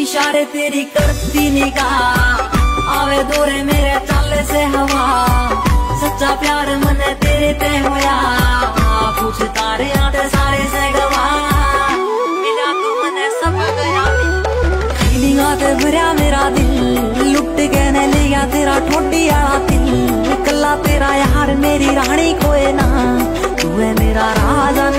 इशारे तेरी करती निगाह। आवे दोरे मेरे चाले से हवा। सच्चा प्यार मन तेरे ते होया। कुछ तारे आते सारे से गवा मिला तू मने सब गया। फीलिंग आते भरया मेरा दिल। लुट के ने लिया तेरा ठोटी आला दिल। कल्ला तेरा यार मेरी रानी कोई ना। तू है मेरा राजा